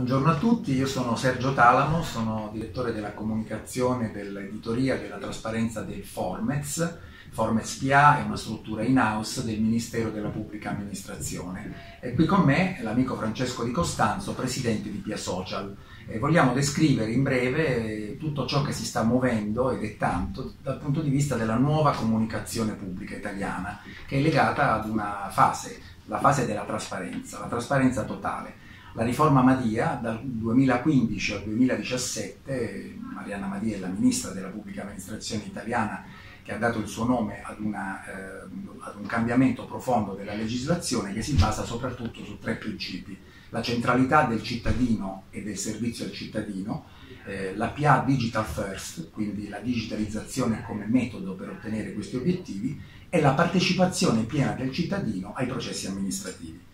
Buongiorno a tutti, io sono Sergio Talamo, sono direttore della comunicazione dell'editoria della trasparenza del Formez. Formez PA è una struttura in-house del Ministero della Pubblica Amministrazione. E qui con me l'amico Francesco Di Costanzo, presidente di PA Social. E vogliamo descrivere in breve tutto ciò che si sta muovendo ed è tanto dal punto di vista della nuova comunicazione pubblica italiana, che è legata ad una fase, la fase della trasparenza, la trasparenza totale la riforma Madia dal 2015 al 2017, Marianna Madia è la ministra della pubblica amministrazione italiana che ha dato il suo nome ad, una, eh, ad, un cambiamento profondo della legislazione che si basa soprattutto su tre principi. La centralità del cittadino e del servizio al cittadino, eh, la PA Digital First, quindi la digitalizzazione come metodo per ottenere questi obiettivi, e la partecipazione piena del cittadino ai processi amministrativi.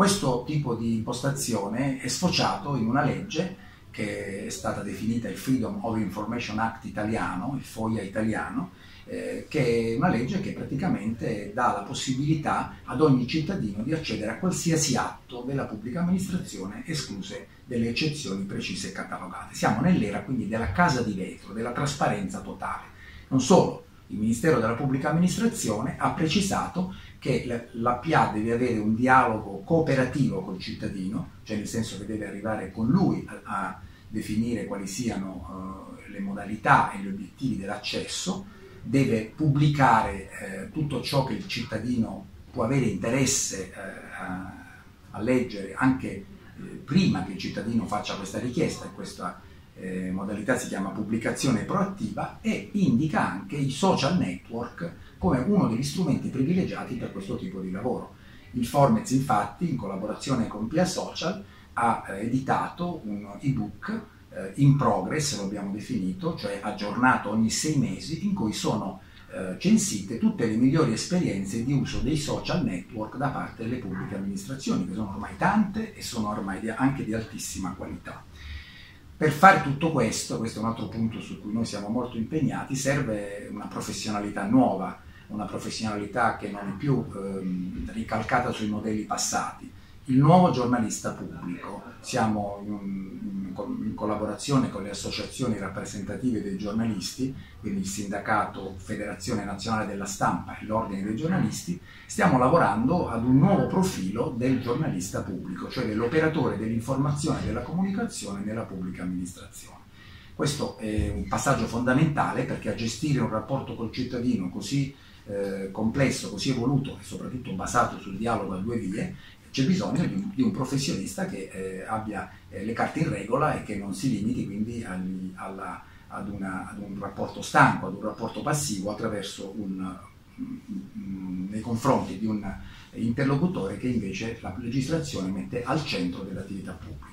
Questo tipo di impostazione è sfociato in una legge che è stata definita il Freedom of Information Act italiano, il FOIA italiano, eh, che è una legge che praticamente dà la possibilità ad ogni cittadino di accedere a qualsiasi atto della pubblica amministrazione, escluse delle eccezioni precise e catalogate. Siamo nell'era quindi della casa di vetro, della trasparenza totale. Non solo, il Ministero della Pubblica Amministrazione ha precisato che la PA deve avere un dialogo cooperativo col cittadino, cioè nel senso che deve arrivare con lui a, a definire quali siano uh, le modalità e gli obiettivi dell'accesso, deve pubblicare eh, tutto ciò che il cittadino può avere interesse eh, a, a, leggere anche eh, prima che il cittadino faccia questa richiesta, e questa eh, modalità si chiama pubblicazione proattiva, e indica anche i social network come uno degli strumenti privilegiati per questo tipo di lavoro. Il Formez infatti, in collaborazione con Pia Social, ha eh, editato un ebook eh, in progress, lo abbiamo definito, cioè aggiornato ogni sei mesi, in cui sono eh, censite tutte le migliori esperienze di uso dei social network da parte delle pubbliche amministrazioni, che sono ormai tante e sono ormai anche di altissima qualità. Per fare tutto questo, questo è un altro punto su cui noi siamo molto impegnati, serve una professionalità nuova, una professionalità che non è più ehm, ricalcata sui modelli passati. Il nuovo giornalista pubblico, siamo in, in, in, collaborazione con le associazioni rappresentative dei giornalisti, quindi il sindacato Federazione Nazionale della Stampa e l'Ordine dei giornalisti, stiamo lavorando ad un nuovo profilo del giornalista pubblico, cioè dell'operatore dell'informazione e della comunicazione nella pubblica amministrazione. Questo è un passaggio fondamentale perché a gestire un rapporto col cittadino così eh, complesso, così evoluto e soprattutto basato sul dialogo a due vie, c'è bisogno di un, di un professionista che eh, abbia eh, le carte in regola e che non si limiti quindi agli, alla, ad, una, ad, un rapporto stanco, ad un rapporto passivo attraverso un, mm, nei confronti di un interlocutore che invece la legislazione mette al centro dell'attività pubblica.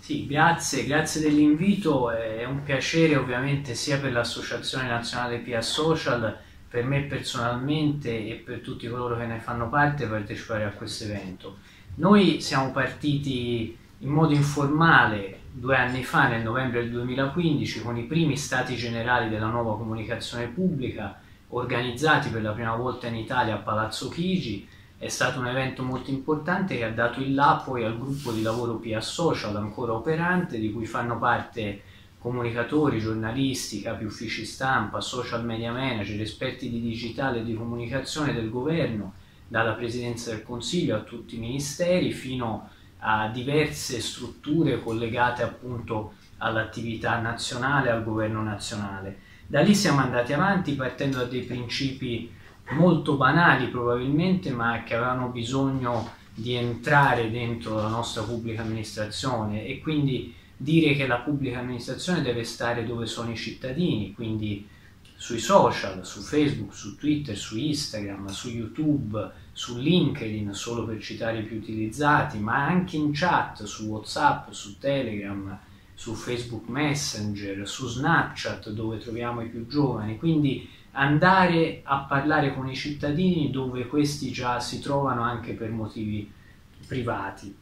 Sì, grazie, grazie dell'invito, è un piacere ovviamente sia per l'Associazione Nazionale PA Social, per me personalmente e per tutti coloro che ne fanno parte partecipare a questo evento. Noi siamo partiti in modo informale due anni fa, nel novembre del 2015, con i primi stati generali della nuova comunicazione pubblica organizzati per la prima volta in Italia a Palazzo Chigi è stato un evento molto importante che ha dato il là poi al gruppo di lavoro PA Social ancora operante, di cui fanno parte comunicatori, giornalisti, capi uffici stampa, social media manager, esperti di digitale e di comunicazione del governo, dalla Presidenza del Consiglio a tutti i ministeri fino a diverse strutture collegate appunto all'attività nazionale, al governo nazionale. Da lì siamo andati avanti partendo da dei principi molto banali probabilmente, ma che avevano bisogno di entrare dentro la nostra pubblica amministrazione e quindi dire che la pubblica amministrazione deve stare dove sono i cittadini, quindi sui social, su Facebook, su Twitter, su Instagram, su YouTube, su LinkedIn, solo per citare i più utilizzati, ma anche in chat, su WhatsApp, su Telegram, su Facebook Messenger, su Snapchat dove troviamo i più giovani, quindi andare a parlare con i cittadini dove questi già si trovano anche per motivi privati.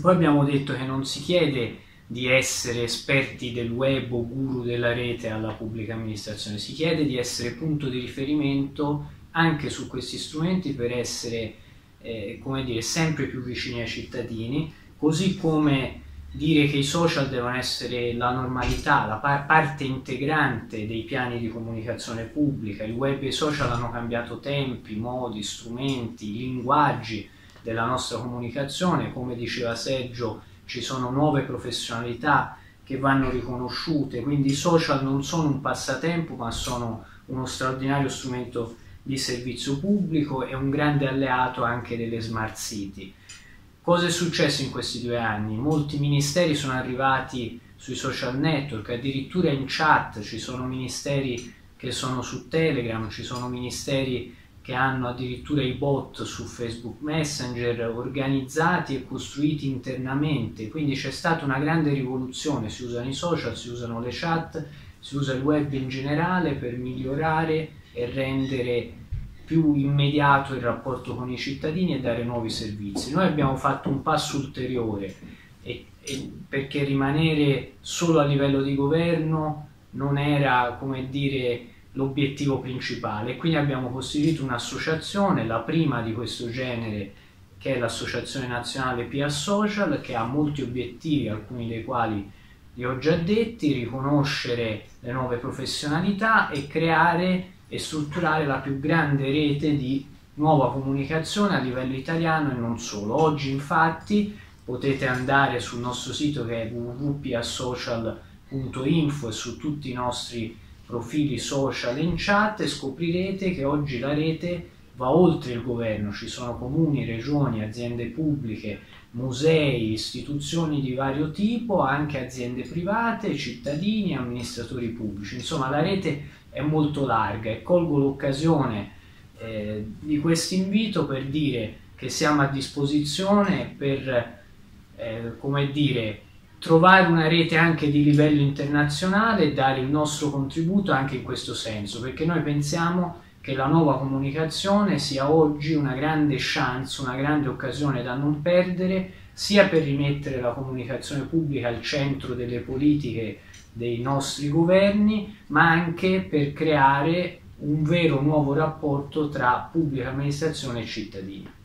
Poi abbiamo detto che non si chiede di essere esperti del web o guru della rete alla pubblica amministrazione, si chiede di essere punto di riferimento anche su questi strumenti per essere eh, come dire, sempre più vicini ai cittadini, così come dire che i social devono essere la normalità, la par- parte integrante dei piani di comunicazione pubblica. Il web e i social hanno cambiato tempi, modi, strumenti, linguaggi della nostra comunicazione. Come diceva Sergio, ci sono nuove professionalità che vanno riconosciute, quindi i social non sono un passatempo, ma sono uno straordinario strumento di servizio pubblico e un grande alleato anche delle smart city. Cosa è successo in questi due anni? Molti ministeri sono arrivati sui social network, addirittura in chat ci sono ministeri che sono su Telegram, ci sono ministeri che hanno addirittura i bot su Facebook Messenger organizzati e costruiti internamente, quindi c'è stata una grande rivoluzione, si usano i social, si usano le chat, si usa il web in generale per migliorare e rendere più immediato il rapporto con i cittadini e dare nuovi servizi. Noi abbiamo fatto un passo ulteriore e, e perché rimanere solo a livello di governo non era, come dire, l'obiettivo principale. Quindi abbiamo costituito un'associazione, la prima di questo genere, che è l'Associazione Nazionale PIA Social, che ha molti obiettivi, alcuni dei quali li ho già detti, riconoscere le nuove professionalità e creare e strutturare la più grande rete di nuova comunicazione a livello italiano e non solo. Oggi infatti potete andare sul nostro sito che è www.piasocial.info e su tutti i nostri profili social in chat e scoprirete che oggi la rete va oltre il governo, ci sono comuni, regioni, aziende pubbliche, musei, istituzioni di vario tipo, anche aziende private, cittadini, amministratori pubblici. Insomma, la rete è molto larga e colgo l'occasione eh, di questo invito per dire che siamo a disposizione per, eh, come dire, trovare una rete anche di livello internazionale e dare il nostro contributo anche in questo senso, perché noi pensiamo che la nuova comunicazione sia oggi una grande chance, una grande occasione da non perdere, sia per rimettere la comunicazione pubblica al centro delle politiche dei nostri governi, ma anche per creare un vero nuovo rapporto tra pubblica amministrazione e cittadini.